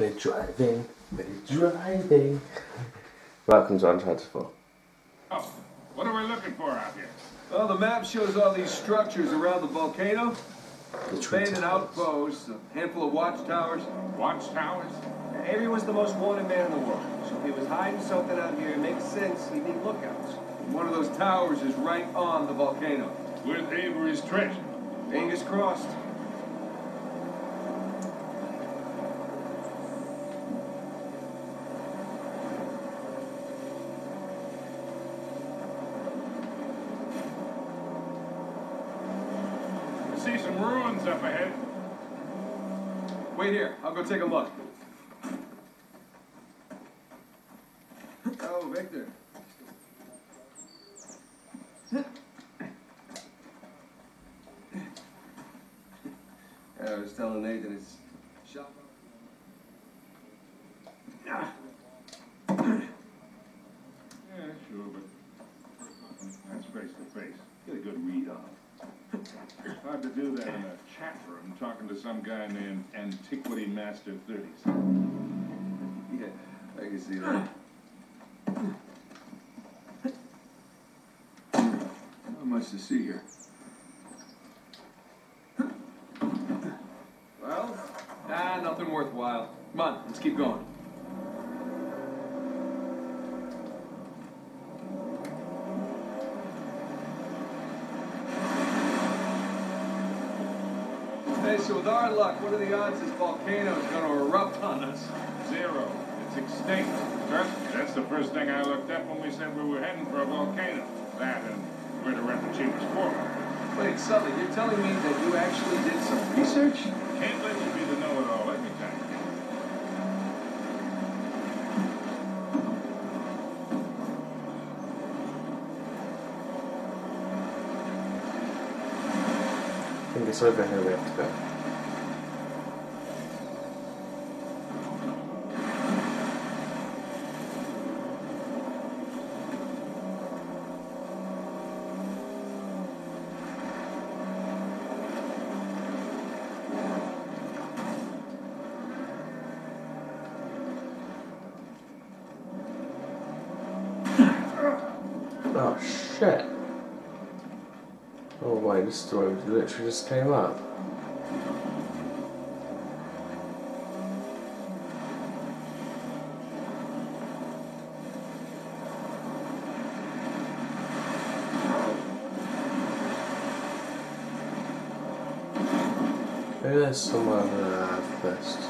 We're driving, we're driving. Welcome to Uncharted 4. Oh, what are we looking for out here? Well, the map shows all these structures around the volcano. The Abandoned Twin Towers. outposts, a handful of watchtowers. Watchtowers? Avery was the most wanted man in the world. So if he was hiding something out here, it makes sense he'd need lookouts. One of those towers is right on the volcano. With Avery's treasure. Fingers crossed. I see some ruins up ahead. Wait here, I'll go take a look. Oh, Victor. I was telling Nathan it's shop. Ah. Yeah, sure, but that's face to face. Get a good read on it. Hard to do that in a chat room talking to some guy named Antiquity Master 30s. Yeah, I can see that. Not much to see here. Well, ah, nothing worthwhile. Come on, let's keep going. Hey, so with our luck, what are the odds this volcano is going to erupt on us? Zero. It's extinct. Trust me, that's the first thing I looked up when we said we were heading for a volcano. That and where to rent the cheapest quarter. Wait, Sully, you're telling me that you actually did some research? We have to go. Oh shit. Oh wait, this story literally just came up. Maybe there's someone uh, first.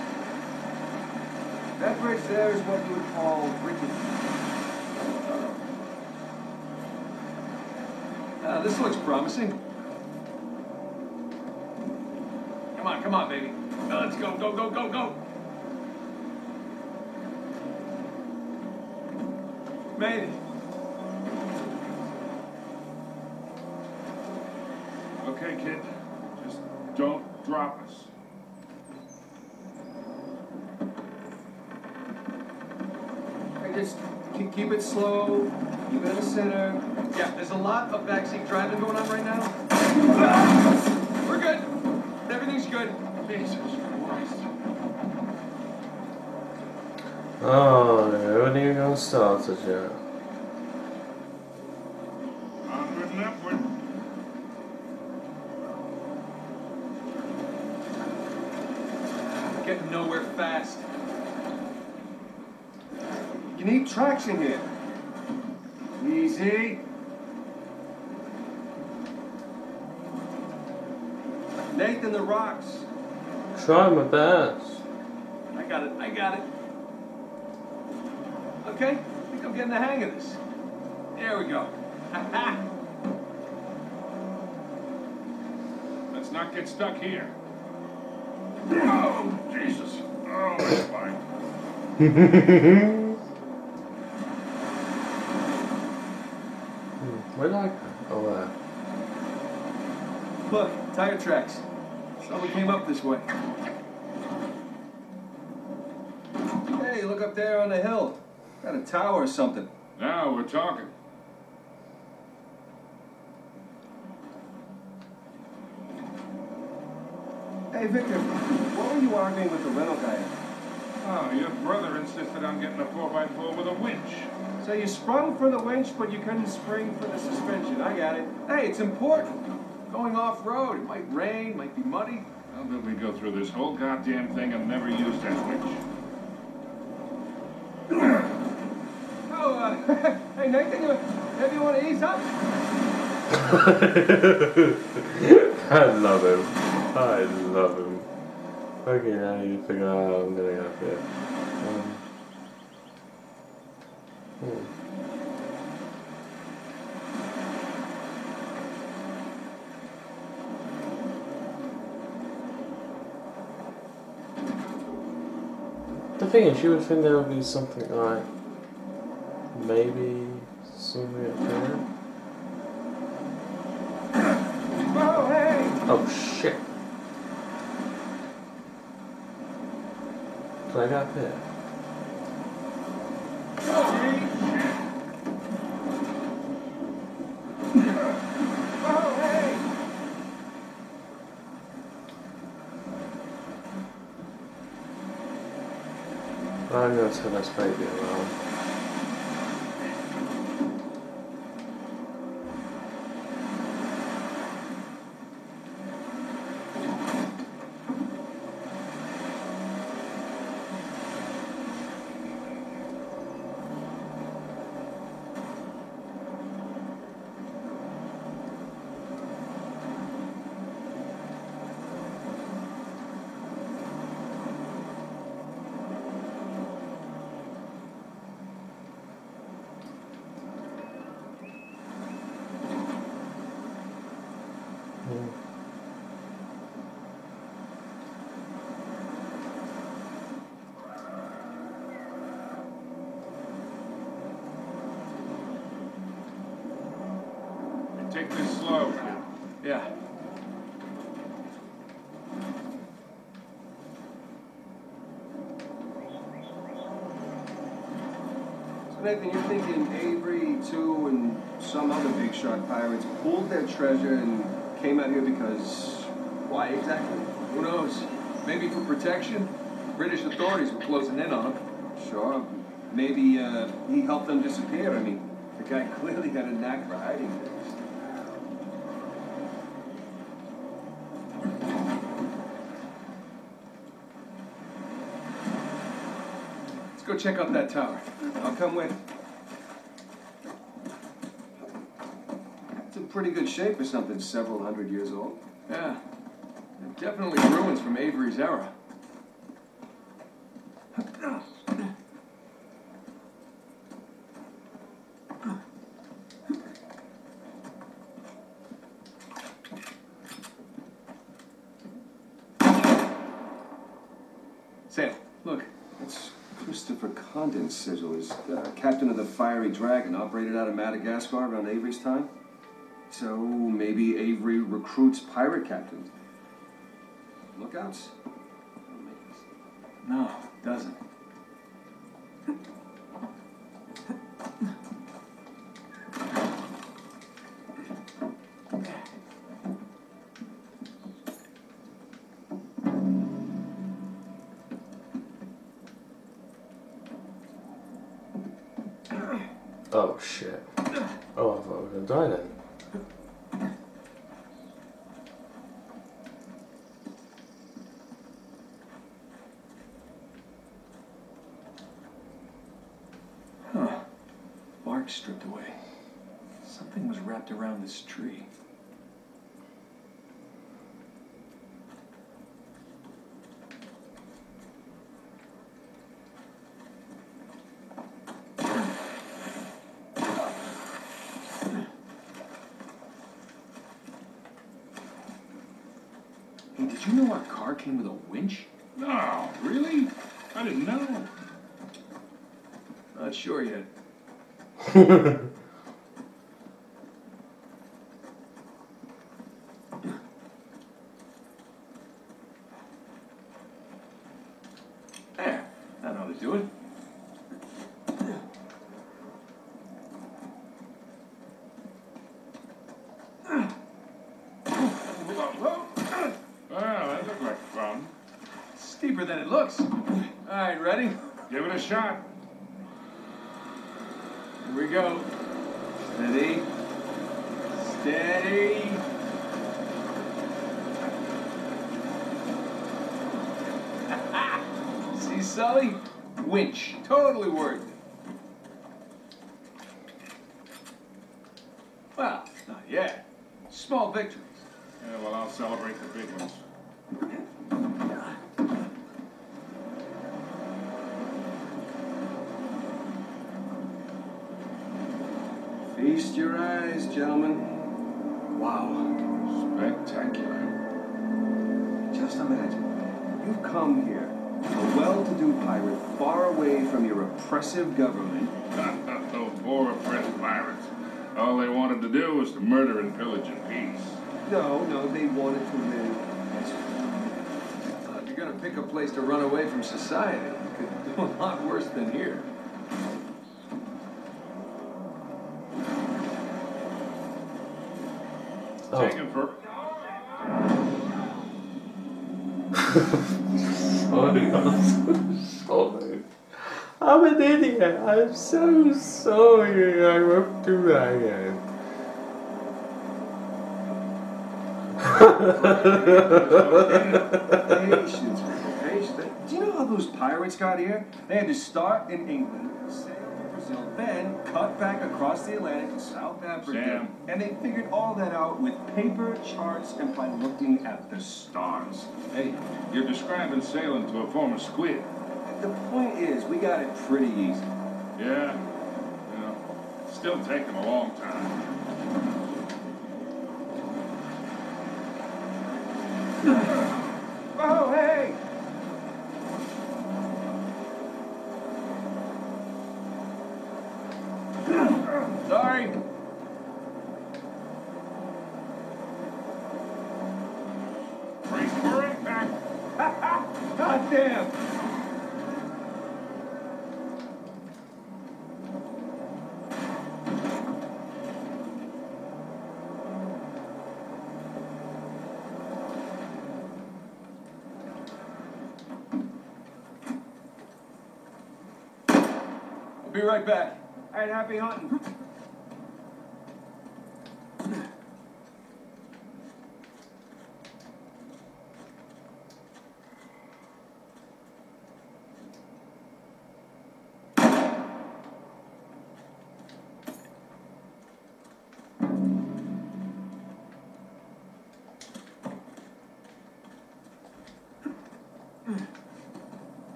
That bridge there is what you would call rickety. Ah, this looks promising. Come on, come on, baby. Now let's go, go, go, go, go. Made it. Okay, kid. Just don't drop us. Hey, just keep, keep it slow. Keep it in the center. Yeah, there's a lot of backseat driving going on right now. We're good. Everything's good. Jesus Christ. Oh, they haven't even got started yet. Getting nowhere fast. You need traction here. Easy. Nathan, the rocks. Try my best. I got it. I got it. Okay, I think I'm getting the hang of this. There we go. Let's not get stuck here. Oh, Jesus. Oh, that's fine. Where did I Oh, uh, Look, tire tracks. Oh, Someone came up this way. Hey, look up there on the hill. Got a tower or something. Now we're talking. Hey, Victor, what were you arguing with the rental guy? Oh, your brother insisted on getting a 4x4 with a winch. So you sprung for the winch, but you couldn't spring for the suspension. I got it. Hey, it's important. Going off-road, it might rain, might be muddy. How did we go through this whole goddamn thing and never use that winch? Oh, uh, hey, Nathan, you, maybe you want to ease up? I love him. I love him. Okay, now you need figure out how I'm getting out there. Um, hmm. Is, you would think there would be something like maybe something up there. Oh, hey! Oh shit! Can I get up Gonna turn this baby around. Take this slow. Yeah. So, Nathan, you're thinking Avery, Tew, and some other big shot pirates pulled their treasure and came out here because. Why exactly? Who knows? Maybe for protection? British authorities were closing in on them. Sure. Maybe uh, he helped them disappear. I mean, the guy clearly had a knack for hiding things. Go check out that tower. I'll come with. It's in pretty good shape for something several hundred years old. Yeah. Definitely ruins from Avery's era. Sam, look. That's Christopher Sigil. Is uh, captain of the Fiery Dragon, operated out of Madagascar around Avery's time. So maybe Avery recruits pirate captains. Lookouts. No, doesn't. Shit. Oh, I thought we were gonna die then. Huh. Bark stripped away. Something was wrapped around this tree. Hey, did you know our car came with a winch? No, really? I didn't know. Not sure yet. There, that ought to do it. Whoa, whoa. Well, that looked like fun. Steeper than it looks. All right, ready? Give it a shot. Here we go. Steady. Steady. See, Sully? Winch. Totally worth it. Well, not yet. Small victories. Yeah, well, I'll celebrate the big ones. Feast your eyes, gentlemen. Wow. Spectacular. Just imagine. You've come here, a well-to-do pirate, far away from your oppressive government. Those oh, poor oppressed pirates. All they wanted to do was to murder and pillage in peace. No, no, they wanted to live as if you're gonna pick a place to run away from society, you could do a lot worse than here. Oh. Taken for. Oh, sorry, I'm so sorry. I'm an idiot. I'm so sorry. I won't do that again. Patience, patience. Do you know how those pirates got here? They had to start in England, sail to Brazil, then cut back across the Atlantic to South Africa. Sam. And they figured all that out with paper, charts, and by looking at the stars. Hey, you're describing sailing to a former squid. The point is, we got it pretty easy. Yeah. You know, still taking a long time. Oh, hey! Sorry. Brace for impact. God damn! I'll be right back. All right, happy hunting.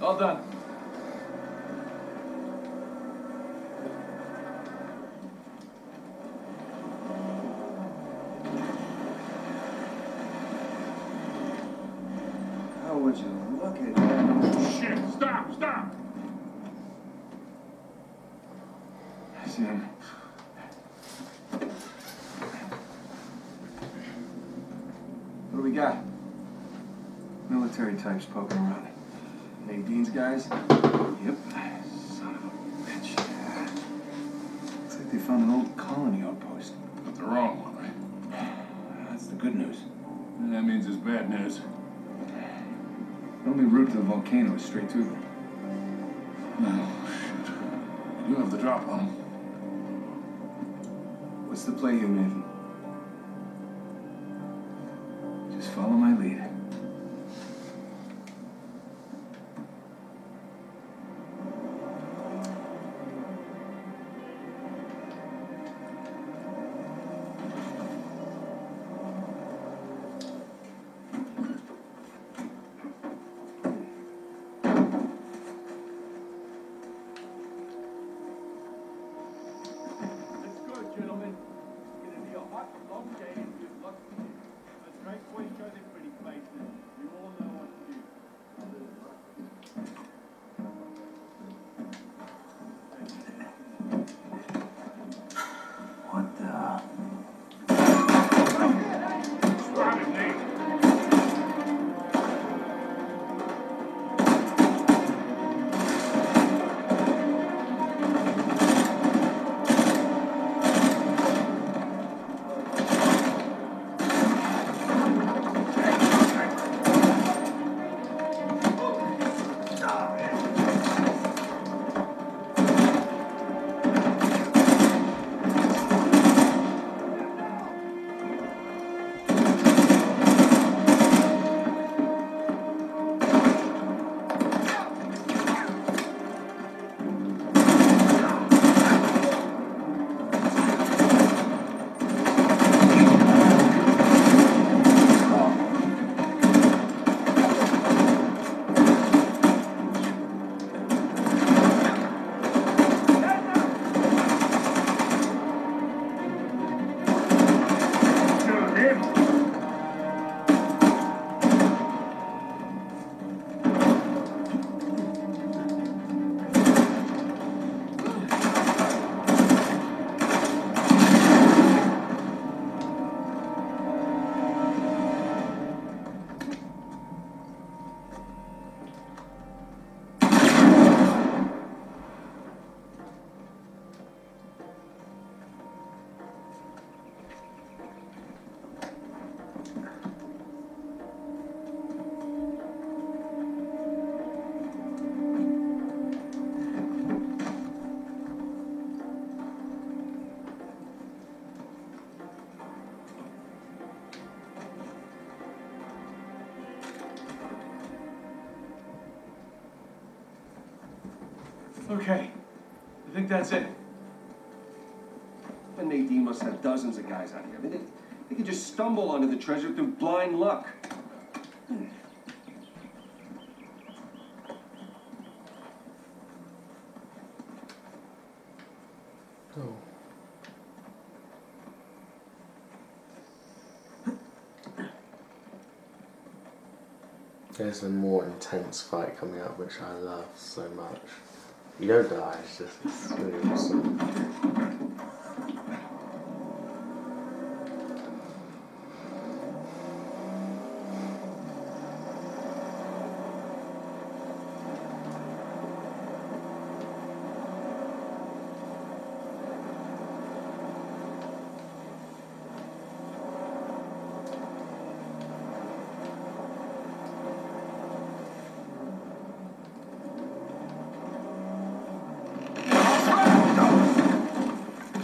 All done. How would you look at that? Shit, stop, stop. Sam. What do we got? Military types poking around. Nadine's guys? Yep. Son of a bitch. Looks like they found an old colony outpost. But the wrong one, right? That's the good news. That means it's bad news. The only route to the volcano is straight through them. Oh, shit. You have the drop on him. What's the play here, Nathan? Okay. I think that's it. But Nadine must have dozens of guys out here. I mean, they, they could just stumble onto the treasure through blind luck. Oh. There's a more intense fight coming up, which I love so much. You don't die, it's just it's really awesome.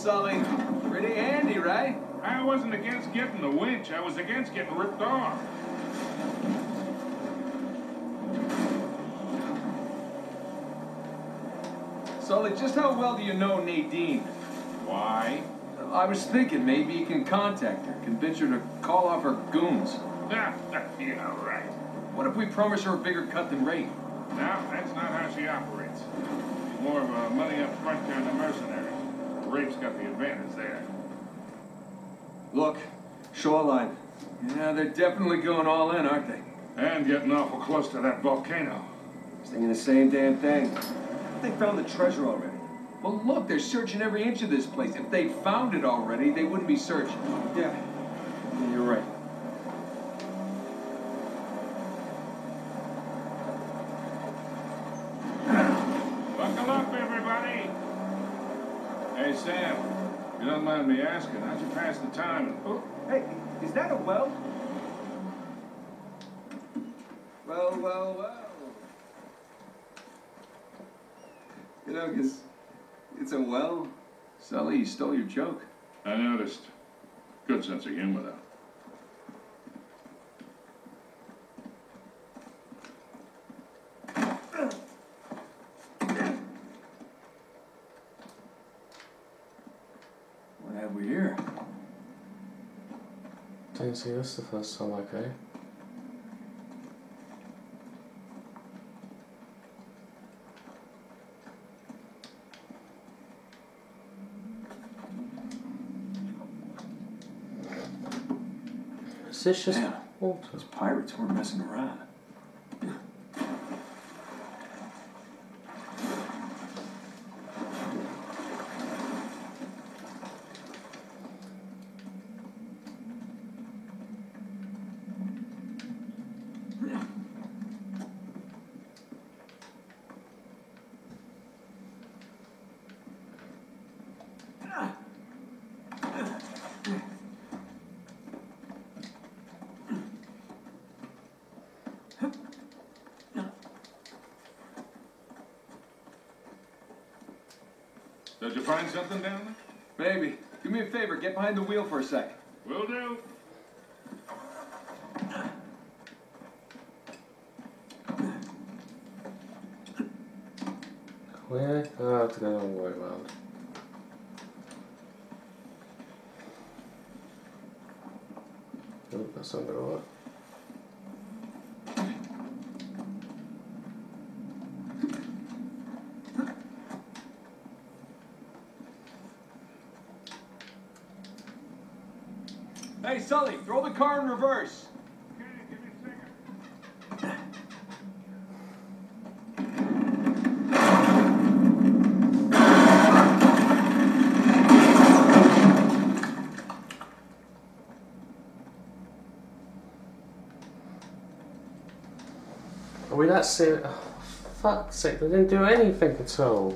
Sully. Pretty handy, right? I wasn't against getting the winch, I was against getting ripped off. Sully, just how well do you know Nadine? Why? I was thinking maybe you can contact her, convince her to call off her goons. yeah, right. What if we promise her a bigger cut than Rafe? No, that's not how she operates. She's more of a money up front kind of mercenary. Rafe's got the advantage there. Look, shoreline. Yeah, they're definitely going all in, aren't they? And getting awful close to that volcano. Thinking the same damn thing. They found the treasure already. Well, look, they're searching every inch of this place. If they found it already, they wouldn't be searching. Yeah. yeah you're right. Hey, Sam, you don't mind me asking, how'd you pass the time? Oh, Hey, is that a well? Well, well, well. You know, 'cause it's a well. Sully, you stole your joke. I noticed. Good sense of humor, though. What have we here? Don't see this the first time, okay? Is this just Yeah. water? Those pirates weren't messing around. Did you find something down there? Maybe. Do me a favor, get behind the wheel for a sec. Will do. Where? Oh, I have to go the way around. Oh, that's not gonna work. car in reverse. Are we that serious? Oh, fuck's sake, they didn't do anything at all.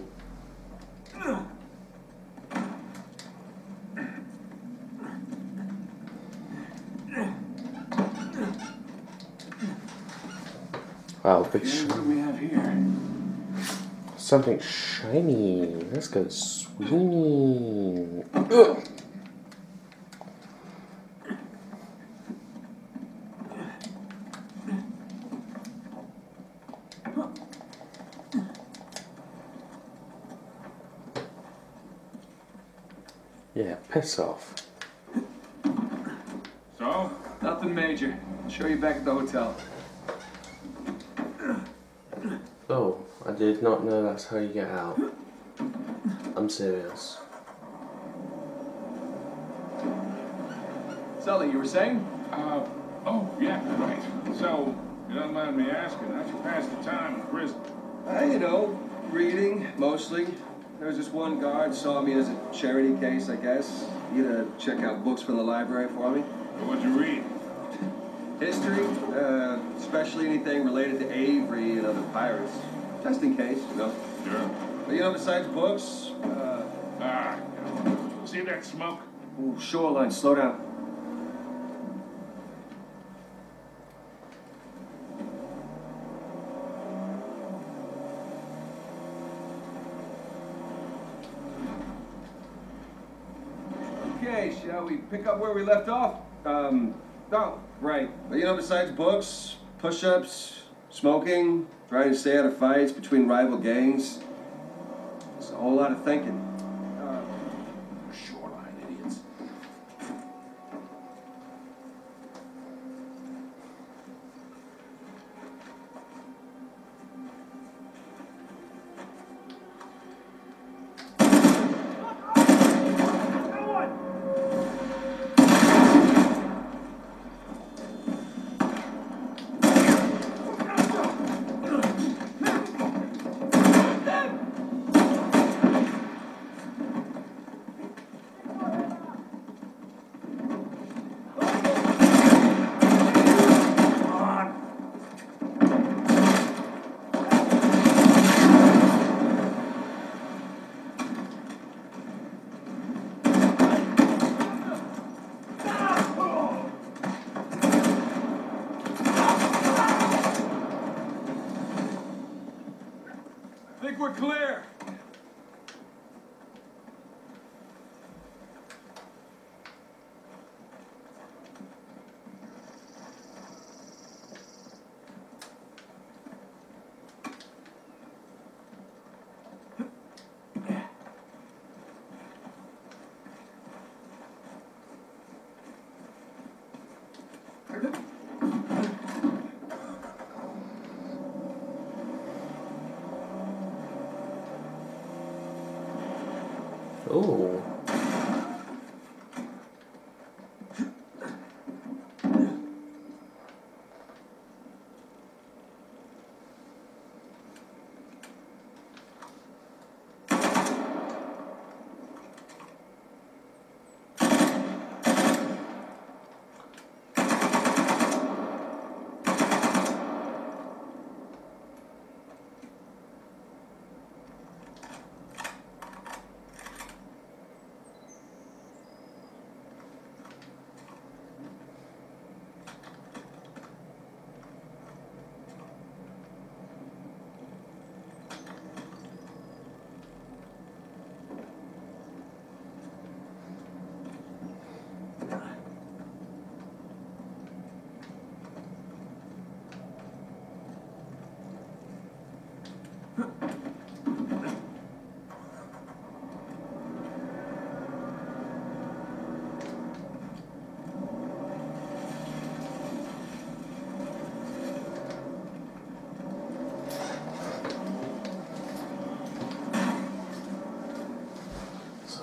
Wow, big Okay, sh- what do we have here? something shiny. Let's go swinging. Ugh. Yeah, piss off. So, Nothing major. I'll show you back at the hotel. Oh, I did not know that's how you get out. I'm serious. Sully, you were saying? uh, oh, yeah, right. So, you don't mind me asking, how'd you pass the time in prison? Uh, you know, reading, mostly. There was this one guard saw me as a charity case, I guess. He had to check out books from the library for me. What'd you read? History, uh, especially anything related to Avery and other pirates. Just in case, you know. Sure. But you know, besides books, uh, Ah, see that smoke? ooh, shoreline, slow down. Okay, shall we pick up where we left off? Um, oh, right. But you know, besides books, push-ups, smoking, trying to stay out of fights between rival gangs, it's a whole lot of thinking. We're clear. Ooh. So.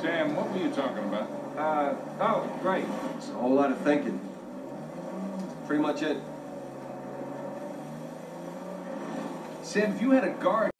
Sam, what are you talking about? Uh, oh, great. It's a whole lot of thinking. Pretty much it. Sam, if you had a guard